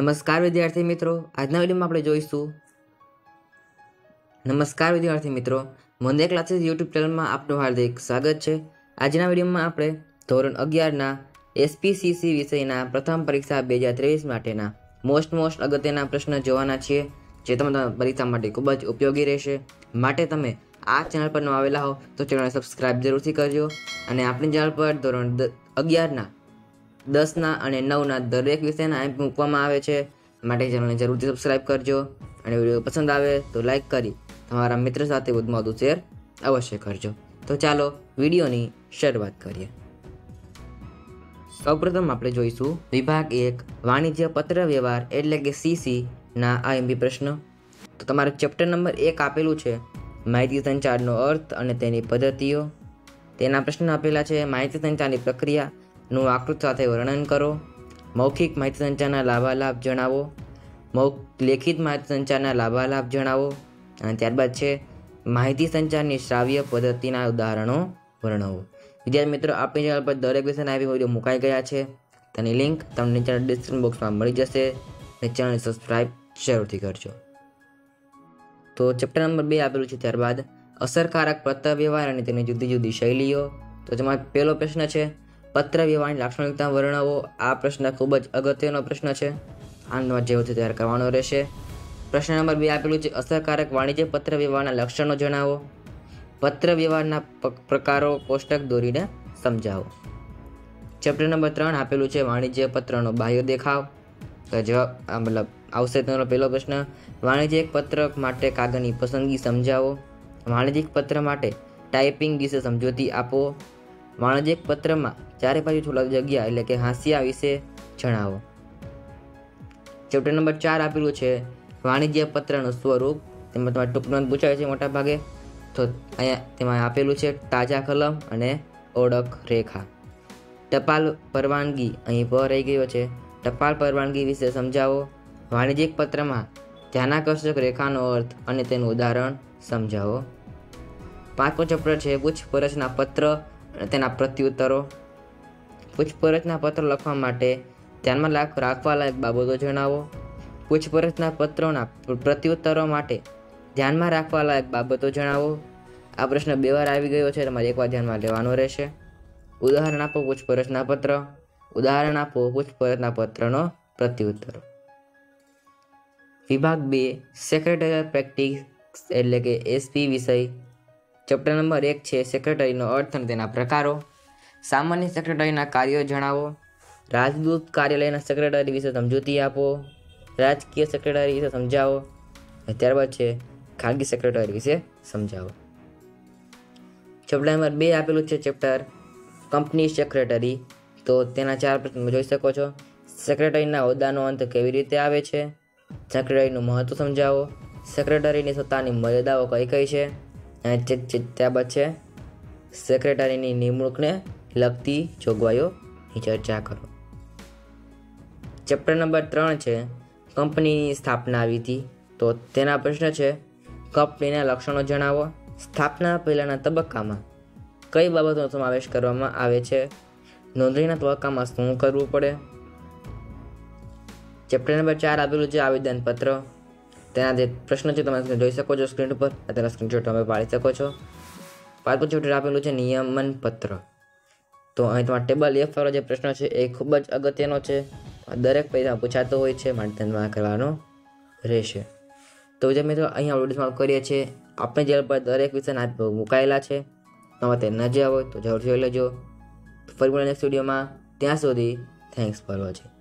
નમસ્કાર વિદ્યાર્થી મિત્રો. આજના વિડીયોમાં આપણે જોઈશું. નમસ્કાર વિદ્યાર્થી મિત્રો. મોંદે ક્લાસીસ યુટ્યુબ ચેનલમાં આપનું હાર્દિક સ્વાગત છે. આજના વિડીયોમાં આપણે ધોરણ અગિયારના એસપીસીસી વિષયના પ્રથમ પરીક્ષા બે હજાર ત્રેવીસ માટેના મોસ્ટ મોસ્ટ અગત્યના પ્રશ્ન જોવાના છીએ, જે તમારા પરીક્ષા માટે ખૂબ જ ઉપયોગી રહેશે. માટે તમે આ ચેનલ પર ન આવેલા હો તો ચેનલને સબસ્ક્રાઇબ જરૂરથી કરજો. અને આપણી ચેનલ પર ધોરણ અગિયારના દસના અને નવના દરેક વિષયના એમ મૂકવામાં આવે છે. માટે ચેનલને જરૂરથી સબસ્ક્રાઇબ કરજો. અને વીડિયો પસંદ આવે તો લાઈક કરી તમારા મિત્ર સાથે વધુમાં વધુ શેર અવશ્ય કરજો. તો ચાલો વિડીયોની શરૂઆત કરીએ. સૌપ્રથમ આપણે જોઈશું વિભાગ એક વાણિજ્ય પત્ર વ્યવહાર એટલે કે સીસી ના આઈએમપી પ્રશ્ન. તો તમારે ચેપ્ટર નંબર એક આપેલું છે. માહિતી સંચારનો અર્થ અને તેની પદ્ધતિઓ. તેના પ્રશ્ન આપેલા છે માહિતી સંચારની પ્રક્રિયાનું આકૃત સાથે વર્ણન કરો. મૌખિક માહિતી સંચારના લાભાલાભ જણાવો. મૌ લેખિત માહિતી સંચારના લાભાલાભ જણાવો. અને ત્યારબાદ છે, માહિતી સંચારની શ્રાવ્ય પદ્ધતિના ઉદાહરણો વર્ણવો. વિદ્યાર્થી મિત્રો આપણી ચેનલ પર દરેક વિષયના આવી વીડિયો મુકાઈ ગયા છે. તેની લિંક તમને નીચેના ડિસ્ક્રિપ્શન બોક્સમાં મળી જશે. અને ચેનલ સબસ્ક્રાઇબ જરૂરથી કરજો. તો ચેપ્ટર નંબર બે આપેલું છે, ત્યારબાદ અસરકારક પત્ર વ્યવહાર અને તેની જુદી જુદી શૈલીઓ. તો જેમાં પહેલો પ્રશ્ન છે પત્ર વ્યવહારની લાક્ષણિકતા વર્ણવો, આ પ્રશ્ન ખૂબ જ અગત્યનો પ્રશ્ન છે. આનો જેવો તૈયાર કરવાનો રહેશે. પ્રશ્ન નંબર બે આપેલું છે, અસરકારક વાણિજ્ય પત્ર વ્યવહારના લક્ષણો જણાવો. પત્ર વ્યવહારના પ્રકારો કોષ્ટક દોરીને સમજાવો. ચેપ્ટર નંબર ત્રણ આપેલું છે, વાણિજ્ય પત્રનો બાહ્ય દેખાવ. તો જવાબ મતલબ આવશે તેનો પહેલો પ્રશ્ન, વાણિજ્યિક પત્ર માટે કાગળની પસંદગી સમજાવો. વાણિજ્યિક પત્ર માટે ટાઈપિંગ વિશે સમજૂતી આપો. વાણિજ્યિક પત્રમાં ચારે બાજુ થોડા જગ્યા એટલે કે હાંસિયા વિશે જણાવો. ચેપ્ટર નંબર ચાર આપેલું છે, વાણિજ્ય પત્રનું સ્વરૂપ. તેમાં તમારે ટૂંકમાં પૂછાય છે મોટા ભાગે. તો અહીંયા તેમાં આપેલું છે તાજા કલમ અને ઓળખ રેખા. ટપાલ પરવાનગી અહીં પર રહી ગયો છે. ટપાલ પરવાનગી વિશે સમજાવો. વાણિજ્યિક પત્રમાં ધ્યાનાકર્ષક રેખાનો અર્થ અને તેનું ઉદાહરણ સમજાવો. પાંચમો ચેપ્ટર છે પૂછપરછના પત્ર તેના પ્રત્યુત્તરો. પૂછપરછના પત્ર લખવા માટે ધ્યાનમાં રાખવા લાયક બાબતો જણાવો. પૂછપરછના પત્રોના પ્રત્યુત્તરો માટે ધ્યાનમાં રાખવા લાયક બાબતો જણાવો. આ પ્રશ્ન બે વાર આવી ગયો છે, તમારે એકવાર ધ્યાનમાં લેવાનો રહેશે. ઉદાહરણ આપો પૂછપરછના પત્ર. ઉદાહરણ આપો પૂછપરછના પત્રનો પ્રત્યુત્તર. વિભાગ બે સેક્રેટરીયલ પ્રેક્ટિસ એટલે કે એસપી વિષય ચેપ્ટર નંબર એક છે સેક્રેટરીનો અર્થ અને તેના પ્રકારો. સામાન્ય સેક્રેટરીના કાર્યો જણાવો. રાજદૂત કાર્યાલયના સેક્રેટરી વિશે સમજૂતી આપો. રાજકીય સેક્રેટરી વિશે સમજાવો. અને ત્યારબાદ છે ખાનગી સેક્રેટરી વિશે સમજાવો. ચેપ્ટર નંબર બે આપેલું છે ચેપ્ટર કંપની સેક્રેટરી તો તેના ચાર પ્રશ્નો જોઈ શકો છો. સેક્રેટરીના હોદ્દાનો અંત કેવી રીતે આવે છે? સેક્રેટરીનું મહત્વ સમજાવો. સેક્રેટરીની સત્તાની મર્યાદાઓ કઈ કઈ છે? ત્યારબાદ છે સેક્રેટરીની નિમણૂકને લગતી જોગવાઈઓની ચર્ચા કરો. ચેપ્ટર નંબર ત્રણ છે કંપનીની સ્થાપના વિધિ તો તેના પ્રશ્ન છે કંપનીના લક્ષણો જણાવો. સ્થાપના પહેલાંના તબક્કામાં કઈ બાબતોનો સમાવેશ કરવામાં આવે છે? નોંધણીના તબક્કામાં શું કરવું પડે? ચેપ્ટર નંબર ચાર આપેલું છે, આવેદનપત્ર. તેના જે પ્રશ્ન છે, તમે જોઈ શકો છો સ્ક્રીન ઉપર. તેના સ્ક્રીનશોટ તમે પાડી શકો છો. પાંચમું ચેપ્ટર આપેલું છે નિયમન પત્ર તો અહીં તમારા ટેબલ એફ વાળો જે પ્રશ્ન છે, એ ખૂબ જ અગત્યનો છે. દરેક પૈસા પૂછાતો હોય છે માટે ધ્યાનમાં કરવાનો રહેશે. તો જે મિત્રો, અહીંયા આપણે વીડિયો કરીએ છીએ આપણે જે પર દરેક વિષયના મુકાયેલા છે. તમારે તે ન જ્યાં હોય તો જરૂરથી જોઈ લેજો. ફરી મળે નેક્સ્ટ ત્યાં સુધી થેન્ક્સ ફોર વોચિંગ